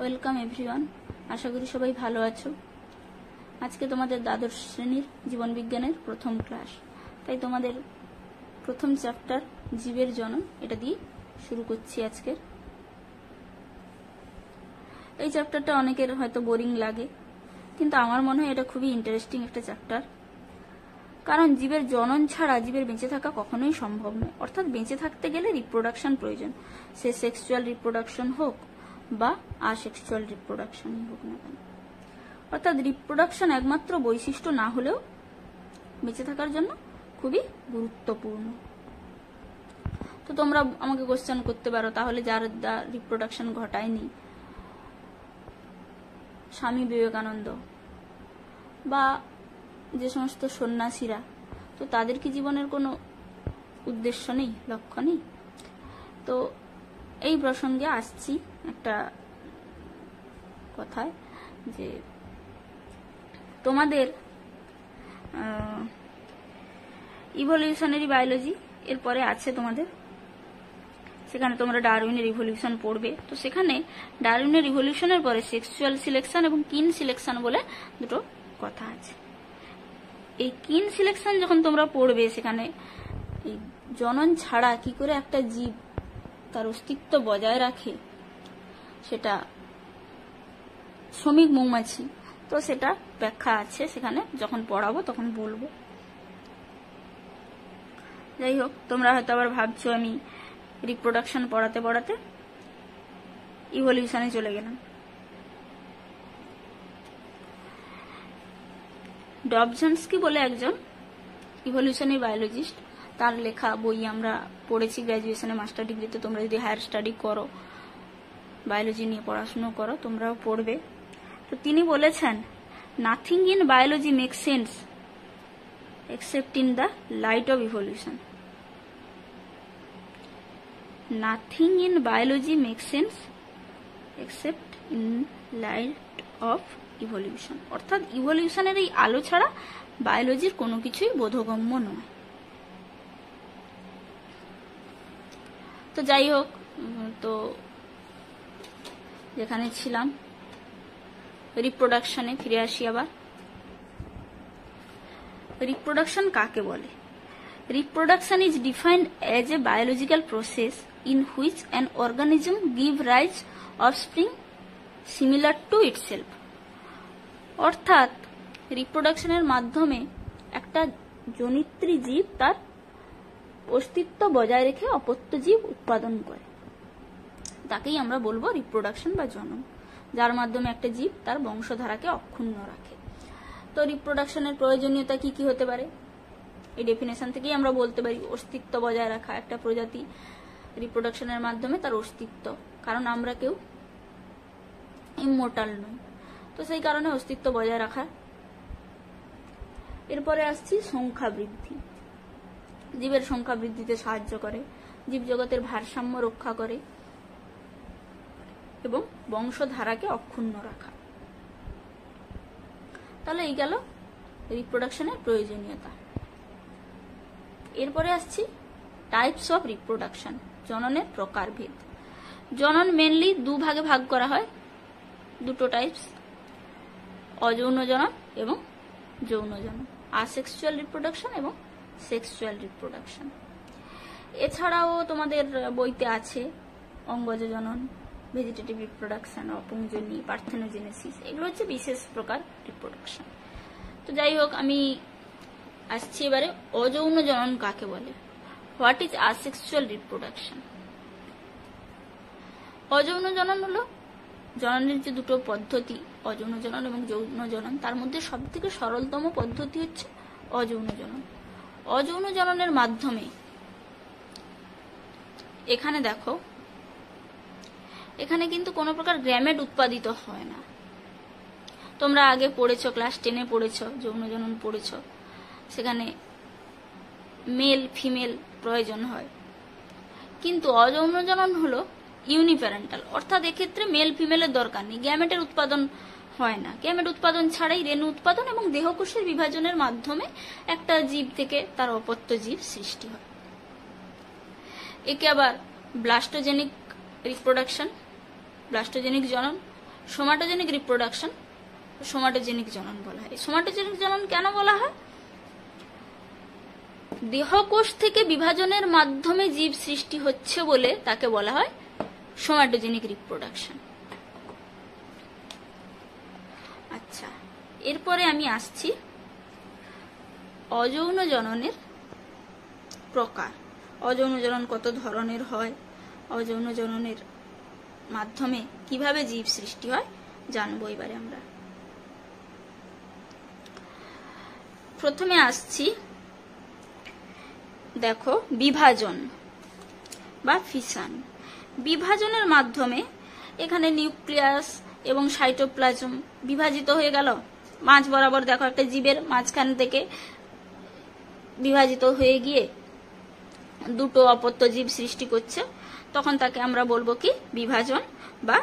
Welcome everyone. আশা করি সবাই ভালো আছো। আজকে তোমাদের দ্বাদশ শ্রেণির জীবন বিজ্ঞানের প্রথম ক্লাস। তাই তোমাদের প্রথম চ্যাপ্টার, জীবের জনন, এটা দিয়ে শুরু করছি আজকের। এই চ্যাপ্টারটা অনেকের হয়তো বোরিং লাগে, কিন্তু আমার মনে হয় এটা খুবই ইন্টারেস্টিং একটা চ্যাপ্টার। কারণ জীবের জনন ছাড়া জীবের বেঁচে থাকা কখনোই সম্ভব নয়। অর্থাৎ বেঁচে থাকতে গেলে রিপ্রোডাকশন প্রয়োজন। সে সেক্সুয়াল রিপ্রোডাকশন হোক বা আসেক্সুয়াল রিপ্রোডাকশনই হোক না কেন। অর্থাৎ রিপ্রোডাকশন একমাত্র বৈশিষ্ট্য না হলেও বেঁচে থাকার জন্য খুবই গুরুত্বপূর্ণ। তো তোমরা আমাকে কোশ্চেন করতে পারো, তাহলে যার রিপ্রোডাকশন ঘটায়নি, স্বামী বিবেকানন্দ বা যে সমস্ত সন্ন্যাসীরা, তো তাদের কি জীবনের কোনো উদ্দেশ্য নেই, লক্ষ্য নেই? তো এই প্রসঙ্গে আসছি। একটা কথায় যে তোমাদের ইভলিউশনারি বায়োলজি এরপরে আছে তোমাদের। সেখানে তোমরা ডারউইনের ইভলিউশন পড়বে। তো সেখানে ডারউইনের ইভলিউশনের পরে সেক্সুয়াল সিলেকশন এবং কিন সিলেকশন বলে দুটো কথা আছে। এই কিন সিলেকশন যখন তোমরা পড়বে সেখানে, এই জনন ছাড়া কি করে একটা জীব তার অস্তিত্ব বজায় রাখে সেটা শ্রমিক মৌমাছি। তো সেটা ব্যাখ্যা আছে, সেখানে যখন পড়াবো তখন বলব। যাই হোক, তোমরা হয়তো আবার ভাবছ আমি রিপ্রোডাকশন পড়াতে পড়াতে ইভলিউশনে চলে গেলাম। ডবজনস্কি বলে একজন ইভলিউশনারি বায়োলজিস্ট তার লেখা, বই আমরা পড়েছি গ্র্যাজুয়েশনে মাস্টার ডিগ্রিতে তোমরা যদি হায়ার স্টাডি করো বায়োলজি নিয়ে পড়াশুনো করো, তোমরাও পড়বে। তো তিনি বলেছেন nothing in biology make sense except in the light of evolution nothing in biology make sense except in light of evolution অর্থাৎ ইভলিউশনের এই আলো ছাড়া বায়োলজির কোনো কিছুই বোধগম্য নয়। তো যাই হোক তো যেখানে ছিলাম। রিপ্রোডাকশনে ফিরে আসি আবার। রিপ্রোডাকশন কাকে বলে? Reproduction is defined as a biological process in which an organism give rise offspring similar to itself অর্থাৎ রিপ্রোডাকশনের মাধ্যমে একটা জনিত্রী জীব তার অস্তিত্ব বজায় রেখে অপত্য জীব উৎপাদন করে। তাকেই আমরা বলব রিপ্রোডাকশন বা জনন। যার মাধ্যমে একটা জীব তার বংশধারাকে অক্ষুণ্ণ রাখে। তো রিপ্রোডাকশনের প্রয়োজনীয়তা কি কি হতে পারে? এই ডেফিনেশন থেকেই আমরা বলতে পারি অস্তিত্ব বজায় রাখা একটা প্রজাতি রিপ্রোডাকশনের মাধ্যমে তার অস্তিত্ব। কারণ আমরা কেউ ইমোর্টাল নই। তো সেই কারণে অস্তিত্ব বজায় রাখা। এরপরে আসছি সংখ্যা বৃদ্ধি। জীবের সংখ্যা বৃদ্ধিতে সাহায্য করে। জীবজগতের ভারসাম্য রক্ষা করে। এবং বংশধারাকে অক্ষুণ্ণ রাখা। তাহলে এই গেল রিপ্রোডাকশনের প্রয়োজনীয়তা। এরপরে আসছি টাইপস অফ রিপ্রোডাকশন জননের প্রকারভেদ। জনন মেনলি দু ভাগে ভাগ করা হয়, দুটো টাইপস অযৌন জনন এবং যৌন জনন আসেক্সুয়াল রিপ্রোডাকশন এবং সেক্সুয়াল রিপ্রোডাকশন এছাড়াও তোমাদের বইতে আছে অঙ্গজ জনন ভেজিটেটিভ রিপ্রোডাকশন অপুংজনী পার্থেনোজেনেসিস এগুলো হচ্ছে বিশেষ প্রকার রিপ্রোডাকশন তো যাই হোক, আমি আসছি এবারে অযৌন জনন কাকে বলে? হোয়াট ইজ আসেক্সুয়াল রিপ্রোডাকশন অযৌন জনন হলো জননের যে দুটো পদ্ধতি, অযৌন জনন এবং যৌন জনন, তার মধ্যে সব থেকে সরলতম পদ্ধতি হচ্ছে অযৌন জনন। অযৌন জননের মাধ্যমে, এখানে দেখো এখানে কিন্তু কোনো প্রকার গ্র্যামেট উৎপাদিত হয় না। তোমরা আগে পড়েছো, ক্লাস টেনে পড়েছ, যৌন জনন পড়েছ। সেখানে মেল, ফিমেল প্রয়োজন হয়। কিন্তু অযৌন জনন হলো ইউনিপ্যারেন্টাল। অর্থাৎ এক্ষেত্রে মেল, ফিমেলের দরকার নেই। গ্যামেটের উৎপাদন হয় না। গ্যামেট উৎপাদন ছাড়াই রেণু উৎপাদন এবং দেহকোষের বিভাজনের মাধ্যমে একটা জীব থেকে তার অপত্য জীব সৃষ্টি হয়। একে আবার ব্লাস্টোজেনিক রিপ্রোডাকশন ব্লাস্টোজেনিক জনন সোমাটোজেনিক রিপ্রোডাকশন সোমাটোজেনিক জনন বলা হয়। সোমাটোজেনিক জনন কেন বলা হয়? দেহকোষ থেকে বিভাজনের মাধ্যমে জীব সৃষ্টি হচ্ছে বলে তাকে বলা হয় সোমাটোজেনিক রিপ্রোডাকশন আচ্ছা এরপরে আমি আসছি অযৌন জননের প্রকার। অযৌন জনন কত ধরনের হয়? অযৌন জননের মাধ্যমে কীভাবে জীব সৃষ্টি হয়, জানব এবারে আমরা। প্রথমে আসছি, দেখো, বিভাজন বা ফিশন বিভাজনের মাধ্যমে এখানে নিউক্লিয়াস এবং সাইটোপ্লাজম বিভাজিত হয়ে গেল। মাঝ বরাবর দেখো একটা জীবের মাঝখান থেকে বিভাজিত হয়ে গিয়ে দুটো অপত্য জীব সৃষ্টি করছে। তখন তাকে আমরা বলব কি? বিভাজন বা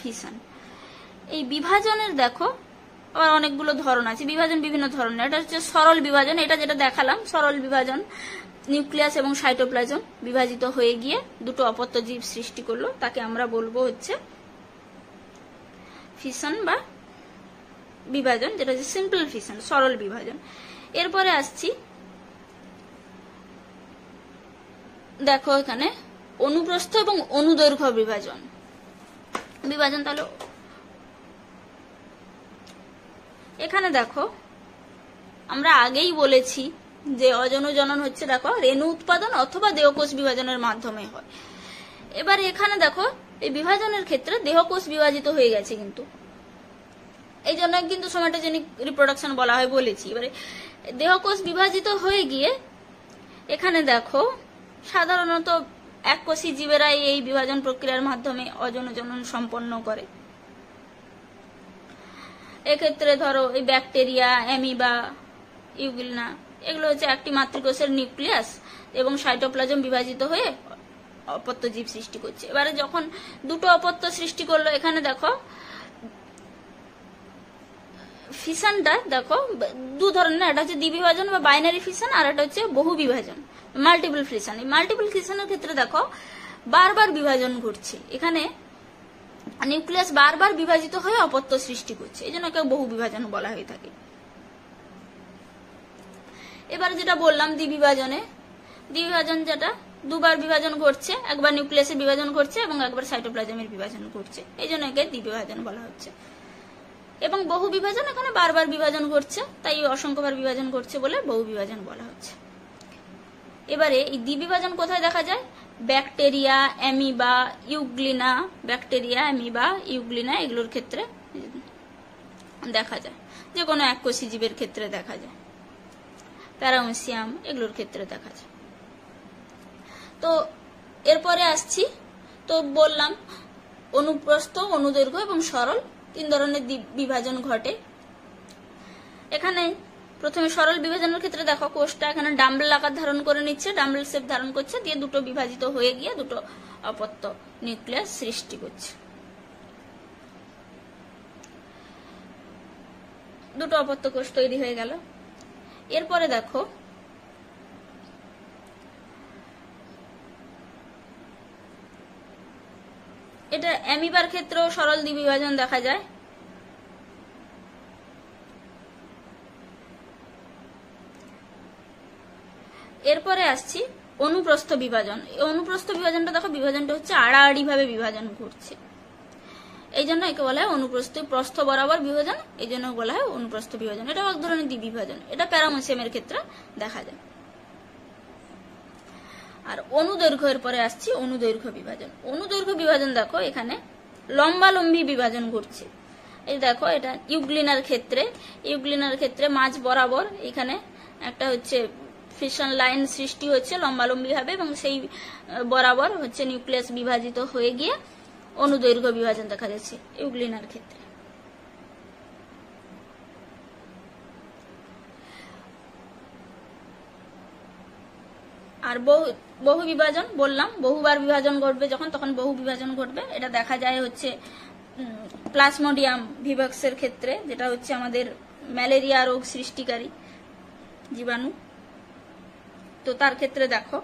ফিশন এই বিভাজনের দেখো, আবার অনেকগুলো ধরন আছে। বিভাজন বিভিন্ন ধরনের। এটা হচ্ছে সরল বিভাজন। এটা যেটা দেখালাম, সরল বিভাজন, নিউক্লিয়াস এবং সাইটোপ্লাজম বিভাজিত হয়ে গিয়ে দুটো অপত্য জীব সৃষ্টি করল। তাকে আমরা বলব হচ্ছে ফিশন বা বিভাজন, যেটা হচ্ছে সিম্পল ফিশন সরল বিভাজন। এরপরে আসছি, দেখো এখানে অনুপ্রস্থ এবং অনুদৈর্ঘ্য বিভাজন। বিভাজন তাহলে এখানে দেখো, আমরা আগেই বলেছি যে অজন জনন হচ্ছে, দেখো, রেণু উৎপাদন অথবা দেহকোষ বিভাজনের মাধ্যমে হয়। এবার এখানে দেখো, এই বিভাজনের ক্ষেত্রে দেহকোষ বিভাজিত হয়ে গেছে কিন্তু। এই জন্য কিন্তু সোমাটোজেনিক রিপ্রোডাকশন বলা হয় বলেছি। এবারে দেহকোষ বিভাজিত হয়ে গিয়ে এখানে দেখো, সাধারণত এককোষী জীবেরাই এই বিভাজন প্রক্রিয়ার মাধ্যমে অজন জনন সম্পন্ন করে। এক্ষেত্রে ধরো এই ব্যাকটেরিয়া, অ্যামিবা, ইউগিলনা, এগুলো হচ্ছে একটি মাতৃকোষের নিউক্লিয়াস এবং সাইটোপ্লাজম বিভাজিত হয়ে অপত্য জীব সৃষ্টি করছে। এবারে যখন দুটো অপত্য সৃষ্টি করল, এখানে দেখো ফিশনটা দেখো, দু ধরনের একটা হচ্ছে দ্বিবিভাজন বা বাইনারি ফিশন আর একটা হচ্ছে বহু বিভাজন মাল্টিপল ফিশন এই মাল্টিপল ফিশনের ক্ষেত্রে দেখো, বারবার বিভাজন ঘটছে। এখানে নিউক্লিয়াস বারবার বিভাজিত হয়ে অপত্য সৃষ্টি করছে। এই জন্য কেউ বহু বিভাজন বলা হয়ে থাকে। এবার যেটা বললাম, দ্বিবিভাজনে। দ্বিবিভাজন যেটা, দুবার বিভাজন ঘটছে, একবার নিউক্লিয়াসের বিভাজন ঘটছে এবং একবার সাইটোপ্লাজমের বিভাজন ঘটছে। এই জন্য একে দ্বিবিভাজন বলা হচ্ছে। এবং বহু বিভাজন এখানে বারবার বিভাজন ঘটছে, তাই অসংখ্যবার বিভাজন ঘটছে বলে বহু বিভাজন বলা হচ্ছে। এবারে এই দ্বিবিভাজন কোথায় দেখা যায়? Bacteria, amoeba, euglena, bacteria, amoeba, euglena এগুলোর ক্ষেত্রে দেখা যায়। যে কোনো এককোষী জীবের ক্ষেত্রে দেখা যায়। প্যারামেসিয়াম এগুলোর ক্ষেত্রে দেখা যায়। তো এরপরে আসছি। তো বললাম, অনুপ্রস্থ, অনুদৈর্ঘ্য এবং সরল তিন ধরনের বিভাজন ঘটে। এখানে প্রথমে সরল বিভাজনের ক্ষেত্রে দেখো কোষটা এখানে ডাম্বেল আকার ধারণ করে নিচ্ছে, ডাম্বেল শেপ ধারণ করছে, দিয়ে দুটো বিভাজিত হয়ে গিয়ে দুটো অপত্য নিউক্লিয়াস সৃষ্টি করছে। দুটো অপত্য কোষ তৈরি হয়ে গেল। এরপরে দেখো, এটা অ্যামিবার ক্ষেত্রেও সরল দ্বিবিভাজন দেখা যায়। এরপরে আসছি, অনুপ্রস্থ বিভাজন। এই অনুপ্রস্থ বিভাজনটা দেখো, বিভাজনটা হচ্ছে আড়াআড়ি ভাবে বিভাজন ঘটছে। এই জন্য একে বলা হয় অনুপ্রস্থ প্রস্থ বরাবর বিভাজন, এই জন্য বলা হয় অনুপ্রস্থ বিভাজন। এটা এক ধরনের দ্বিবিভাজন এটা প্যারামোসিয়ামের ক্ষেত্রে দেখা যায়। আর অনুদৈর্ঘ্যের পরে আসছি, অনুদৈর্ঘ্য বিভাজন। অনুদৈর্ঘ্য বিভাজন দেখো, এখানে লম্বালম্বি বিভাজন ঘটছে। এই দেখো, এটা ইউগ্লিনার ক্ষেত্রে ইউগ্লিনার ক্ষেত্রে মাঝ বরাবর এখানে একটা হচ্ছে ফিশন লাইন সৃষ্টি হচ্ছে লম্বালম্বি ভাবে এবং সেই বরাবর হচ্ছে নিউক্লিয়াস বিভাজিত হয়ে গিয়ে অনুদৈর্ঘ্য বিভাজন দেখা যাচ্ছে ইউগ্লিনার ক্ষেত্রে। আর বহু বহু বিভাজন বললাম, বহুবার বিভাজন ঘটবে যখন, তখন বহু বিভাজন ঘটবে। এটা দেখা যায় হচ্ছে প্লাসমোডিয়াম ভিভাক্সের ক্ষেত্রে, যেটা হচ্ছে আমাদের ম্যালেরিয়া রোগ সৃষ্টিকারী জীবাণু। তো তার ক্ষেত্রে দেখো,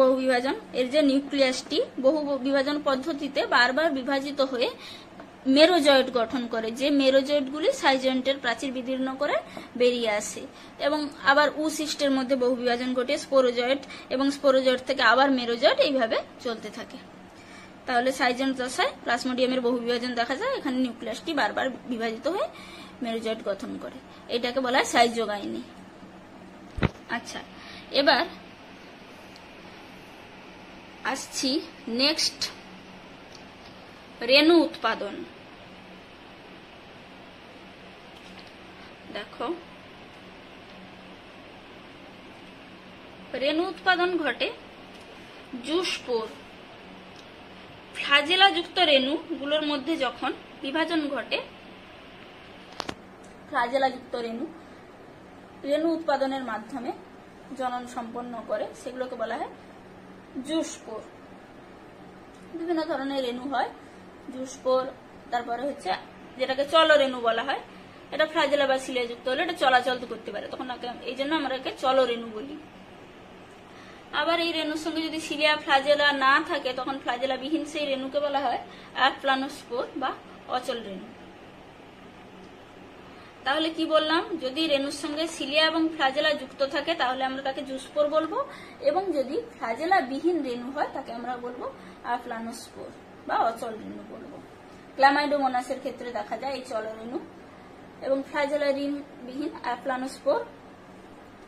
বহু বিভাজন, এর যে নিউক্লিয়াসটি বহু বিভাজন পদ্ধতিতে বারবার বিভাজিত হয়ে মেরোজয়েড গঠন করে, যে মেরোজয়েডগুলি সাইজয়েন্টের প্রাচীর বিদীর্ণ করে বেরিয়ে আসে। এবং আবার উসিস্টের মধ্যে বহু বিভাজন ঘটে, স্পোরোজয়েড এবং স্পোরোজয়েড থেকে আবার মেরোজয়েড এইভাবে চলতে থাকে। তাহলে সাইজেন্ট দশায় প্লাজমোডিয়ামের বহু বিভাজন দেখা যায়, এখানে নিউক্লিয়াসটি বারবার বিভাজিত হয়ে মেরোজয়েড গঠন করে। এটাকে বলা হয় সাইজোগাইনি। আচ্ছা এবার আসছি নেক্সট রেণু উৎপাদন। দেখো। রেণু উৎপাদন ঘটে জুসপোর ফ্লাজেলা যুক্ত রেণু গুলোর মধ্যে যখন বিভাজন ঘটে ফ্লাজেলা যুক্ত রেণু রেণু উৎপাদনের মাধ্যমে জনন সম্পন্ন করে, সেগুলোকে বলা হয় জুসপোর। বিভিন্ন ধরনের রেণু হয়, জুসপোর, তারপরে হচ্ছে যেটাকে চলরেণু বলা হয়। এটা ফ্লাজেলা বা সিলিয়া যুক্ত হলে এটা চলাচল করতে পারে, তখন এই জন্য আমরা একে চলরেণু বলি। আবার এই রেণুর সঙ্গে যদি সিলিয়া ফ্লাজেলা না থাকে, তখন ফ্লাজেলা বিহীন সেই রেণুকে বলা হয় অ্যাপ্লানোস্পোর বা অচল রেণু তাহলে কি বললাম? যদি রেণুর সঙ্গে সিলিয়া এবং ফ্লাজেলা যুক্ত থাকে, তাহলে আমরা তাকে জুসপোর বলব। এবং যদি ফ্লাজেলা বিহীন রেণু হয়, তাকে আমরা বলব আফলানোস্পোর বা অচল রেণু বলব। ক্লামাইডোমোনাসের ক্ষেত্রে দেখা যায় এই চল রেণু। এবং ফ্লাজেলা ঋণ বিহীন অ্যাফলানোস্পোর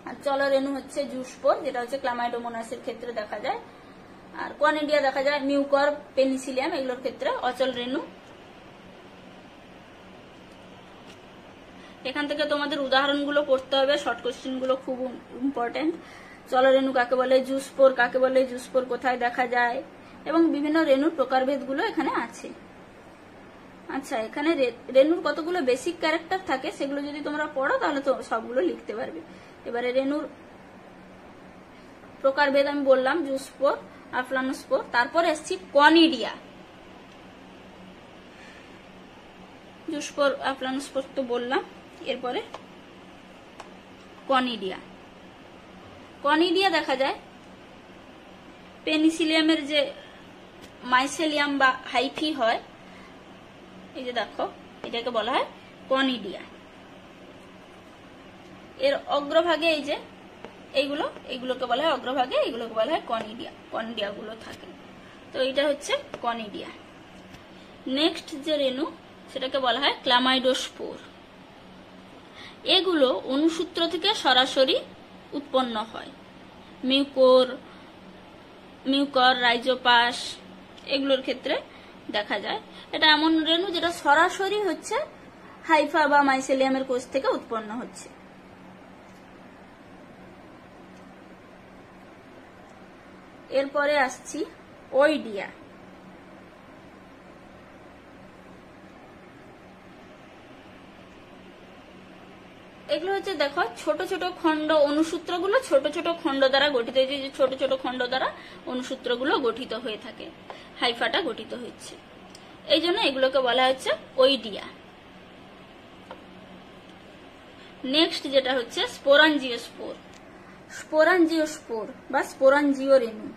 আর চল চলরেণু হচ্ছে জুসপোর যেটা হচ্ছে ক্লামাইডোমোনাসের ক্ষেত্রে দেখা যায়। আর কোয়ানিডিয়া দেখা যায় মিউকর, পেনিসিলিয়াম, এগুলোর ক্ষেত্রে অচল রেণু। এখান থেকে তোমাদের উদাহরণগুলো পড়তে হবে শর্ট কোশ্চেনগুলো খুব ইম্পর্টেন্ট চলরেণু কাকে বলে জুসপোর কাকে বলে জুসপোর কোথায় দেখা যায়? এবং বিভিন্ন রেণুর প্রকারভেদগুলো এখানে আছে। আচ্ছা এখানে রেণুর কতগুলো বেসিক ক্যারেক্টার থাকে সেগুলো যদি তোমরা পড়ো তাহলে তো সবগুলো লিখতে পারবে। এবারে রেণুর প্রকারভেদ আমি বললাম জুসপোর আফলানোস্পোর তারপর এসছি কনিডিয়া জুসপোর আফলানোস্পোর তো বললাম। এরপরে কনিডিয়া। কনিডিয়া দেখা যায় পেনিসিলিয়ামের যে মাইসেলিয়াম বা হাইফি হয়, এই যে দেখো, এটাকে বলা হয় কনিডিয়া। এর অগ্রভাগে এই যে এইগুলো এইগুলোকে বলা হয় অগ্রভাগে এইগুলোকে বলা হয় কনিডিয়া কনিডিয়া গুলো থাকে। তো এটা হচ্ছে কনিডিয়া। নেক্সট যে রেণু, সেটাকে বলা হয় ক্লামাইডোস্পোর এগুলো অনুসূত্র থেকে সরাসরি উৎপন্ন হয়। মিউকোর, মিউকর, রাইজোপাস, এগুলোর ক্ষেত্রে দেখা যায়। এটা এমন রেণু যেটা সরাসরি হচ্ছে হাইফা বা মাইসেলিয়ামের কোষ থেকে উৎপন্ন হচ্ছে। এরপরে আসছি ওইডিয়া। এগুলো হচ্ছে, দেখো, ছোট ছোট খণ্ড অনুসূত্রগুলো ছোট ছোট খণ্ড দ্বারা গঠিত। হয়েছে যে ছোট ছোট খণ্ড দ্বারা অনুসূত্রগুলো গঠিত হয়ে থাকে, হাইফাটা গঠিত হচ্ছে। এই জন্য এগুলোকে বলা হচ্ছে ওইডিয়া। নেক্সট যেটা হচ্ছে, স্পোরাঞ্জিওস্পোর। স্পোরাঞ্জিওস্পোর বা স্পোরাঞ্জিও রেণু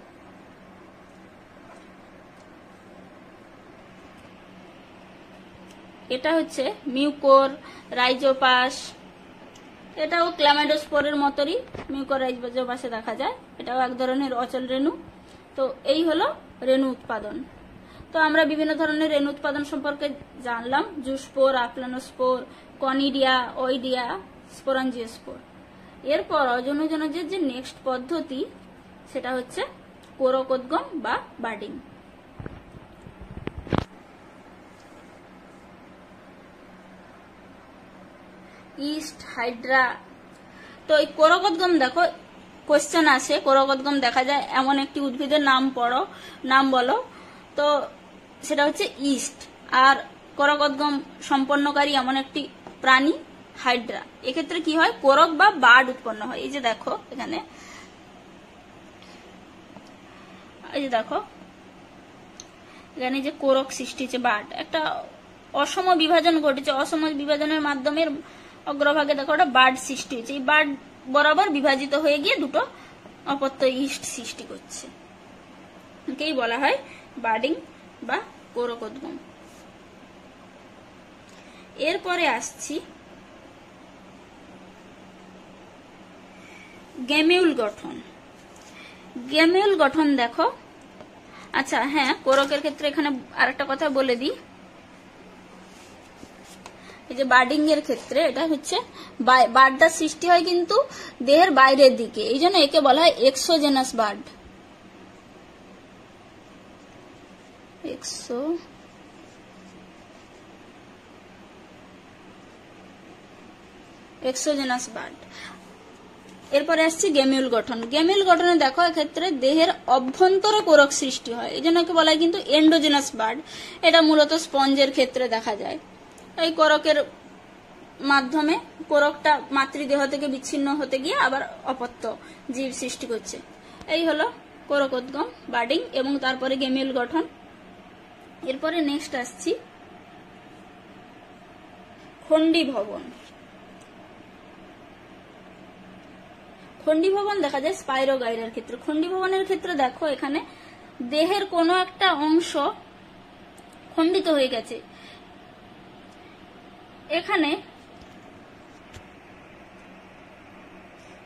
এটা হচ্ছে মিউকোর, রাইজোপাস এটাও ক্লামাইডোস্পোরের মতোরই মিউকোর রাইজোপাসে দেখা যায়। এটাও এক ধরনের অচল রেণু। তো এই হলো রেণু উৎপাদন। তো আমরা বিভিন্ন ধরনের রেণু উৎপাদন সম্পর্কে জানলাম। Zoospore aplanospore conidia, oidia, sporangiospore. এরপর অজনজনজের যে নেক্সট পদ্ধতি, সেটা হচ্ছে কোরকোদ্গম বা বার্ডিং ইস্ট হাইড্রা তো এই কোরকোদ্গম দেখো কোশ্চেন আসে কোরকোদ্গম দেখা যায়। এমন একটি উদ্ভিদের নাম পড়ো, নাম বলো। তো সেটা হচ্ছে ইস্ট আর করকোদ্গম সম্পন্নকারী এমন একটি প্রাণী হাইড্রা এক্ষেত্রে কি হয়? কোরক বা বার্ড উৎপন্ন হয়। এই যে দেখো এখানে। এই যে দেখো। এখানে যে কোরক সৃষ্টি হচ্ছে বার্ড। একটা অসম বিভাজন ঘটেছে। অসম বিভাজনের মাধ্যমে অগ্রভাগে দেখো ওটা বার্ড সৃষ্টি হয়েছে। এই বার্ড বরাবর বিভাজিত হয়ে গিয়ে দুটো অপত্য ইস্ট সৃষ্টি করছে। একেই বলা হয় বার্ডিং বা কোরকোদ্গম। এরপরে আসছি গেমিউল গঠন। গেমিউল গঠন দেখো। আচ্ছা হ্যাঁ কোরকের ক্ষেত্রে এখানে আরেকটা কথা বলে দিই। এই যে বার্ডিং এর ক্ষেত্রে এটা হচ্ছে বার্ডটা সৃষ্টি হয় কিন্তু দেহের বাইরের দিকে। এই জন্য একে বলা হয় exogenous bud. Exo exogenous bud. এরপরে আসছে গেমিউল গঠন। গেমিউল গঠনে দেখো, এক্ষেত্রে দেহের অভ্যন্তরে কোরক সৃষ্টি হয়। এই জন্য বলা হয় কিন্তু এন্ডোজেনাস বার্ড। এটা মূলত স্পঞ্জের ক্ষেত্রে দেখা যায়। এই কোরকের মাধ্যমে কোরকটা মাতৃদেহ থেকে বিচ্ছিন্ন হতে গিয়ে আবার অপত্য জীব সৃষ্টি করছে। এই হলো কোরকোদ্গম বার্ডিং এবং তারপরে গেমিউল গঠন। এরপরে নেক্সট আসছি। খন্ডি ভবন। খন্ডি ভবন দেখা যায় স্পাইরোগাইরার ক্ষেত্রে। খন্ডি ভবনের ক্ষেত্রে দেখো এখানে দেহের কোনো একটা অংশ খণ্ডিত হয়ে গেছে। এখানে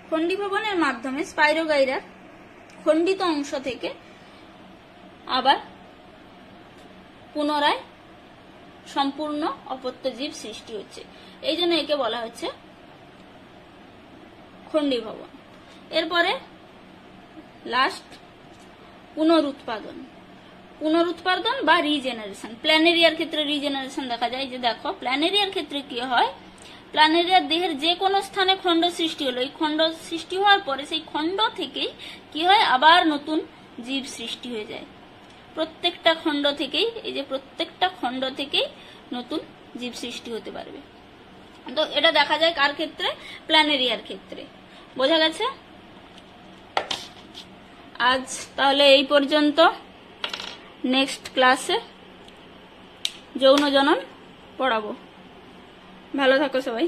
খন্ডি ভবনের মাধ্যমে স্পাইরোগাইরার খণ্ডিত অংশ থেকে আবার পুনরায় সম্পূর্ণ অপত্য জীব সৃষ্টি হচ্ছে। এই জন্য একে বলা হচ্ছে খন্ডি ভবন এরপরে লাস্ট পুনরুৎপাদন। পুনরুৎপাদন বা রিজেনারেশন প্ল্যানেরিয়ার ক্ষেত্রে রিজেনারেশন দেখা যায়। যে দেখো প্ল্যানেরিয়ার ক্ষেত্রে কি হয়? প্ল্যানেরিয়ার দেহের যে কোনো স্থানে খণ্ড সৃষ্টি হলো। এই খণ্ড সৃষ্টি হওয়ার পরে সেই খণ্ড থেকেই কি হয়? আবার নতুন জীব সৃষ্টি হয়ে যায়। প্রত্যেকটা খণ্ড থেকেই, এই যে প্রত্যেকটা খণ্ড থেকেই নতুন জীব সৃষ্টি হতে পারবে। তো এটা দেখা যায় কার ক্ষেত্রে? প্ল্যানেরিয়ার ক্ষেত্রে। বোঝা গেছে? আজ তাহলে এই পর্যন্ত। নেক্সট ক্লাসে যৌন জনন পড়াবো। ভালো থাকো সবাই।